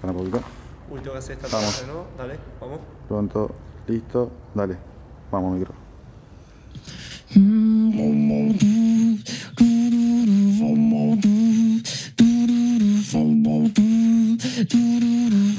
Para un poquito. Uy, tengo que hacer esta Vamos. ¿no? Dale, vamos. Pronto, listo, dale. Vamos, micro.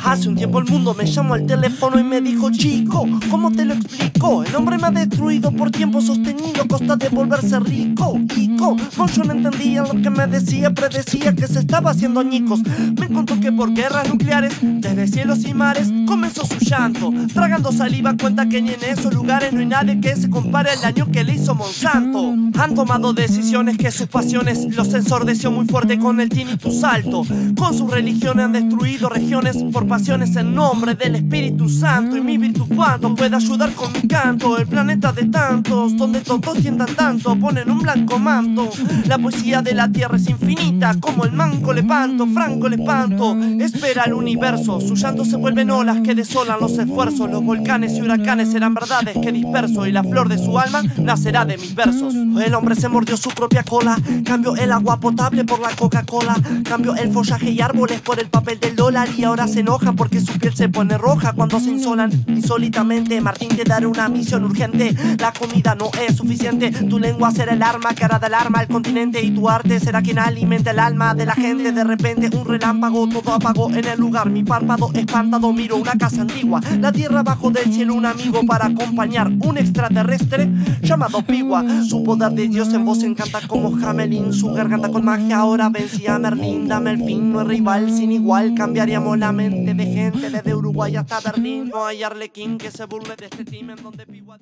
Hace un tiempo el mundo me llamó al teléfono y me dijo Chico, ¿cómo te lo explico? El hombre me ha destruido por tiempo sostenido costa de volverse rico Ico, no, yo no entendía lo que me decía Predecía que se estaba haciendo añicos. Me contó que por guerras nucleares Desde cielos y mares comenzó su llanto. Tragando saliva cuenta que ni en esos lugares no hay nadie que se compare al daño que le hizo Monsanto. Han tomado decisiones que sus pasiones los ensordeció muy fuerte con el tinnitus alto Con sus religiones han destruido regiones por pasiones en nombre del Espíritu Santo y mi virtud cuanto puede ayudar con mi canto. El planeta de tantos donde todos tiendan tanto ponen un blanco manto. La poesía de la tierra es infinita como el manco le panto franco le espanto espera el universo su llanto se vuelven olas que desolan los esfuerzos. Los volcanes y huracanes serán verdades que disperso y la flor de su alma nacerá de mis versos. El hombre se mordió su propia cola cambió el agua potable por la Coca-Cola cambió el follaje y árboles por el papel del dólar y ahora se enoja porque su piel se pone roja cuando se insolan insólitamente. Martín te dará una misión urgente. La comida no es suficiente. Tu lengua será el arma que hará del arma al continente y tu arte será quien alimenta el alma de la gente. De repente un relámpago todo apagó en el lugar. Mi párpado espantado miro una casa antigua. La tierra bajo del cielo un amigo para acompañar un extraterrestre llamado Piwa. Su poder de Dios en voz encanta como Hamelin. Su garganta con magia ahora vencía a Merlin. Dame el fin, no es rival sin igual. Cambiaríamos la mente de gente desde Uruguay hasta Berlín. No hay arlequín que se burle de este team en donde Piwa.